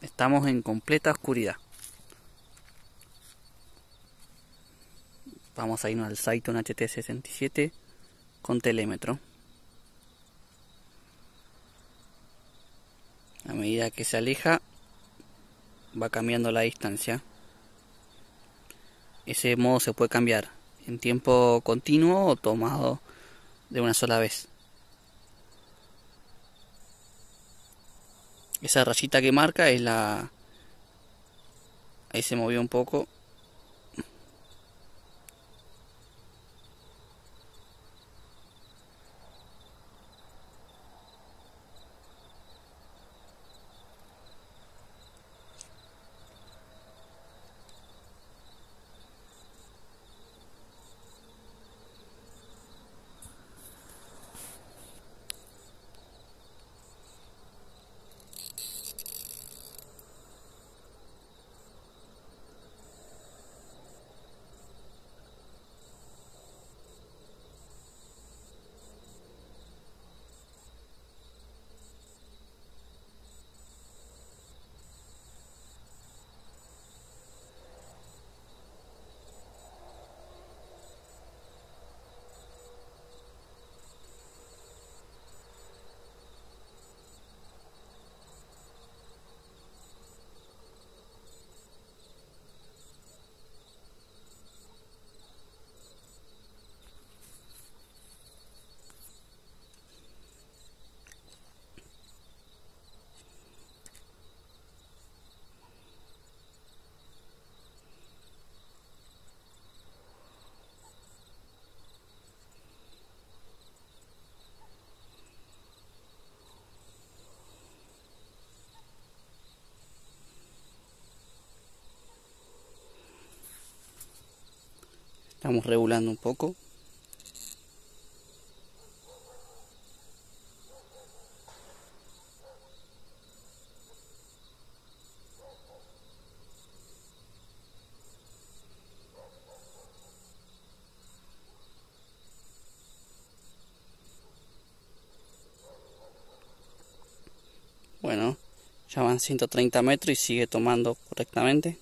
estamos en completa oscuridad. Vamos a irnos al site un HT67 con telémetro. A medida que se aleja, va cambiando la distancia. Ese modo se puede cambiar en tiempo continuo o tomado de una sola vez. Esa rayita que marca es la... Ahí se movió un poco. Estamos regulando un poco. Bueno, ya van 130 metros y sigue tomando correctamente.